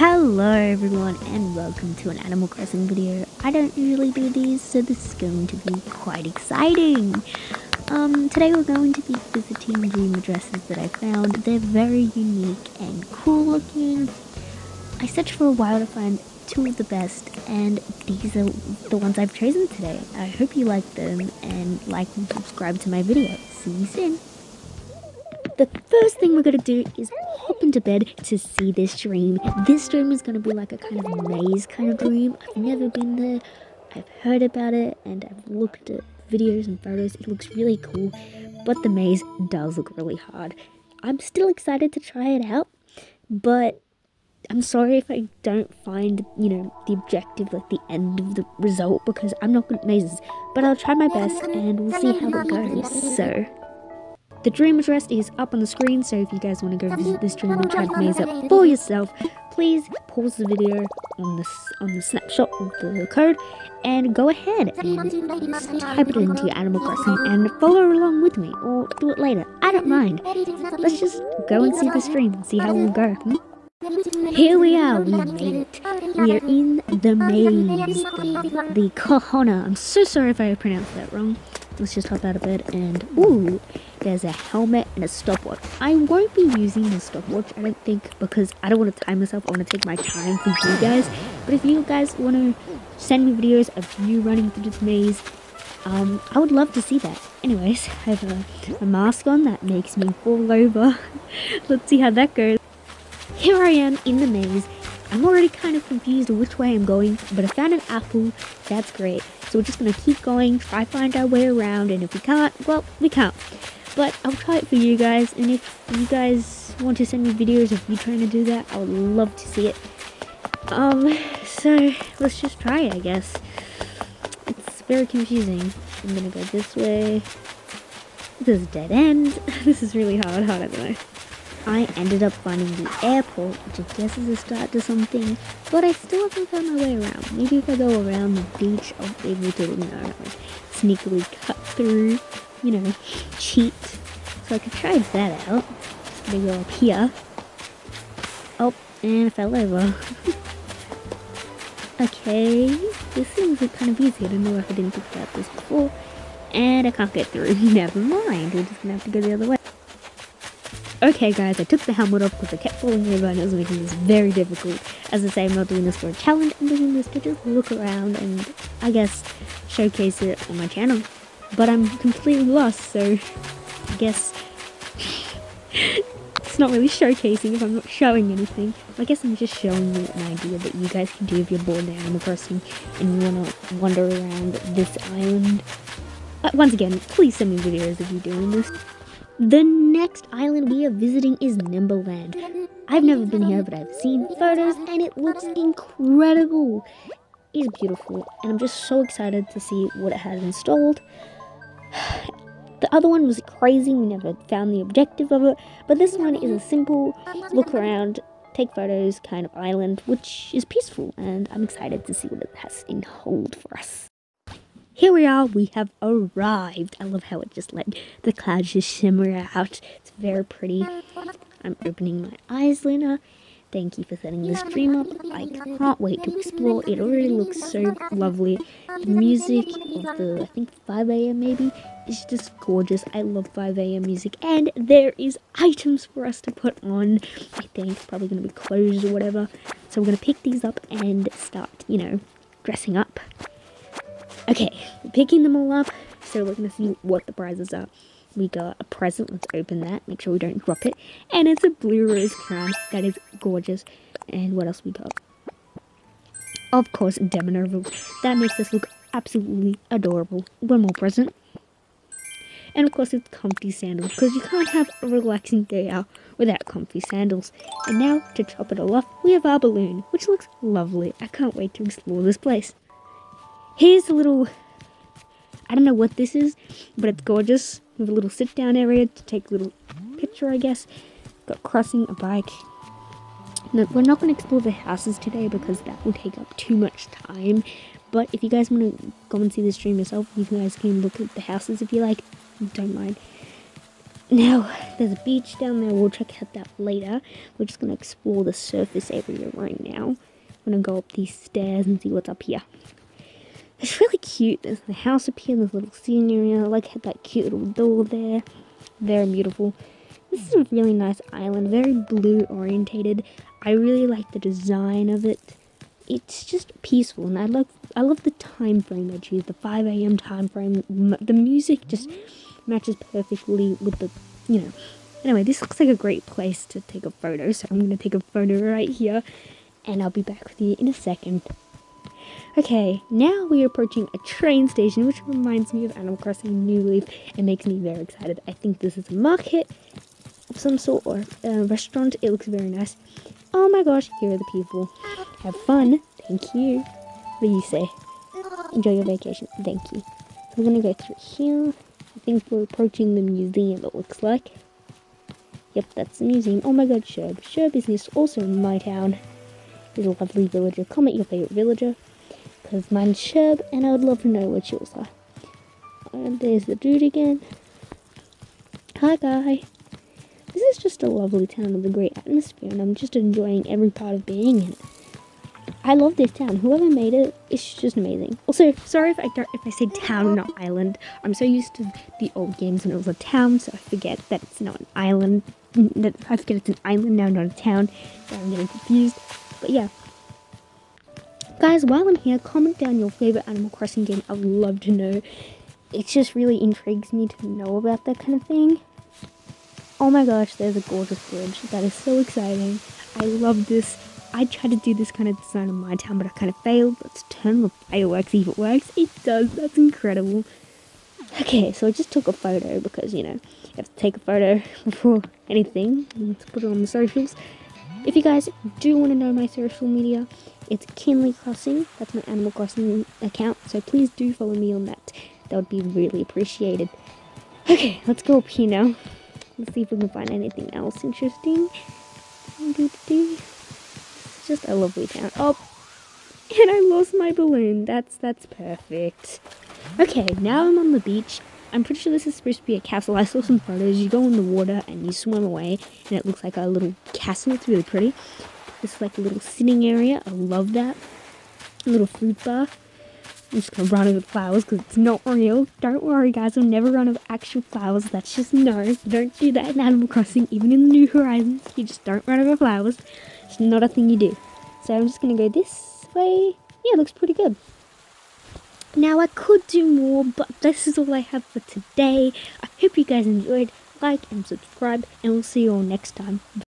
Hello everyone and welcome to an Animal Crossing video. I don't usually do these so this is going to be quite exciting. Um, today we're going to be visiting dream addresses that I found. They're very unique and cool looking. I searched for a while to find two of the best and these are the ones I've chosen today. I hope you like them and like and subscribe to my video. See you soon. The first thing we're to do is hop into bed to see this dream. This dream is to be like a kind of maze kind of dream. I've never been there. I've heard about it and I've looked at videos and photos. It looks really cool, but the maze does look really hard. I'm still excited to try it out, but I'm sorry if I don't find, you know, the objective, like the end of the result, because I'm not good at mazes. But I'll try my best and we'll see how it goes. So, the dream address is up on the screen, so if you guys want to go visit this dream and try the maze up for yourself, please pause the video on the, on the snapshot of the code and go ahead and type it into your Animal Crossing and follow along with me, or do it later. I don't mind. Let's just go and see the stream and see how we'll go. Hmm? Here we are, we made it. We are in the maze, the, Kahana. I'm so sorry if I pronounced that wrong. Let's just hop out of bed and, ooh, there's a helmet and a stopwatch. I won't be using the stopwatch, I don't think, because I don't want to time myself. I want to take my time for you guys. But if you guys want to send me videos of you running through this maze, um, I would love to see that. Anyways, I have a, a mask on that makes me fall over. Let's see how that goes. Here I am in the maze. I'm already kind of confused which way I'm going, but I found an apple. That's great. So we're just going to keep going, try find our way around, and if we can't, well, we can't. But I'll try it for you guys, and if you guys want to send me videos of you trying to do that, I would love to see it. Um, so let's just try it, I guess. It's very confusing. I'm gonna go this way. This is a dead end. this is really hard, don't know. I ended up finding the airport, which I guess is a start to something, but I still haven't found my way around. Maybe if I go around the beach, I'll be able to, you know, sneakily cut through, you know, cheat. So I could try that out. Just gonna go up here. Oh, and I fell over. okay, this seems kind of easy. I don't know if I didn't think about this before. And I can't get through. Never mind, we're just gonna have to go the other way. Okay guys, I took the helmet off because I kept falling over and it was making this very difficult. As I say, I'm not doing this for a challenge, I'm doing this to just look around and, I guess, showcase it on my channel. But I'm completely lost, so I guess it's not really showcasing if I'm not showing anything. I guess I'm just showing you an idea that you guys can do if you're bored in Animal Crossing and you want to wander around this island. But once again, please send me videos of you doing this. The next island we are visiting is Nimberland. I've never been here, but I've seen photos and it looks incredible. It's beautiful, and I'm just so excited to see what it has installed. The other one was crazy, we never found the objective of it, but this one is a simple look around, take photos kind of island, which is peaceful, and I'm excited to see what it has in hold for us. Here we are, we have arrived. I love how it just let the clouds just shimmer out. It's very pretty. I'm opening my eyes, Luna. Thank you for setting this dream up. I can't wait to explore. It already looks so lovely. The music of the, I think 5 a.m. maybe, is just gorgeous. I love 5 a.m. music. And there is items for us to put on. I think probably going to be clothes or whatever. So we're going to pick these up and start, you know, dressing up. Okay, picking them all up, so we're gonna see what the prizes are. We got a present, let's open that, make sure we don't drop it. And it's a blue rose crown, that is gorgeous. And what else we got? Of course, Demonova. That makes this look absolutely adorable. One more present. And of course it's comfy sandals, because you can't have a relaxing day out without comfy sandals. And now, to top it all off, we have our balloon, which looks lovely. I can't wait to explore this place. Here's a little, I don't know what this is, but it's gorgeous. We have a little sit down area to take a little picture, I guess. Got crossing a bike. No, we're not going to explore the houses today because that will take up too much time. But if you guys want to go and see the stream yourself, you guys can look at the houses if you like. Don't mind. Now, there's a beach down there. We'll check out that later. We're just going to explore the surface area right now. I'm going to go up these stairs and see what's up here. It's really cute. There's the house up here. There's a little scene area. I like had that cute little door there. Very beautiful. This is a really nice island. Very blue orientated. I really like the design of it. It's just peaceful, and I love I love the time frame they choose. The 5 a.m. time frame. The music just matches perfectly with the, you know. Anyway, this looks like a great place to take a photo, so I'm going to take a photo right here, and I'll be back with you in a second. Okay, now we are approaching a train station, which reminds me of Animal Crossing New Leaf and makes me very excited. I think this is a market of some sort or a restaurant. It looks very nice. Oh my gosh, here are the people. Have fun. Thank you. What do you say? Enjoy your vacation. Thank you. So we're gonna go through here. I think we're approaching the museum, it looks like. Yep, that's the museum. Oh my god, Sherb. Sherb is also in my town. He's a lovely villager. Comment your favourite villager. Because mine's Sherb, and I would love to know what yours are. And there's the dude again. Hi, guy. This is just a lovely town with a great atmosphere, and I'm just enjoying every part of being in it. I love this town. Whoever made it, it's just amazing. Also, sorry if I if I say town, not island. I'm so used to the old games when it was a town, so I forget that it's not an island. That I forget it's an island now, not a town. So I'm getting confused. But yeah. Guys, while I'm here, comment down your favorite Animal Crossing game. I would love to know. It just really intrigues me to know about that kind of thing. Oh my gosh, there's a gorgeous bridge. That is so exciting. I love this I tried to do this kind of design in my town, but I kind of failed. Let's turn the fireworks, if it works. It does, that's incredible. Okay, so I just took a photo because, you know, you have to take a photo before anything. Let's put it on the socials. If you guys do want to know my social media, it's Kinley Crossing. That's my Animal Crossing account, so please do follow me on that. That would be really appreciated. Okay, let's go up here now. Let's see if we can find anything else interesting. Do just a lovely town. Oh, and I lost my balloon. That's that's perfect. Okay, now I'm on the beach. I'm pretty sure this is supposed to be a castle. I saw some photos. You go in the water and you swim away, and it looks like a little castle. It's really pretty. This like a little sitting area. I love that. A little fruit bar. I'm just gonna run over flowers because it's not real. Don't worry, guys. I'll never run over actual flowers. That's just no. Don't do that in Animal Crossing, even in the New Horizons. You just don't run over flowers. It's not a thing you do. So I'm just to go this way. Yeah, looks pretty good. Now I could do more, but this is all I have for today. I hope you guys enjoyed. Like and subscribe, and we'll see you all next time.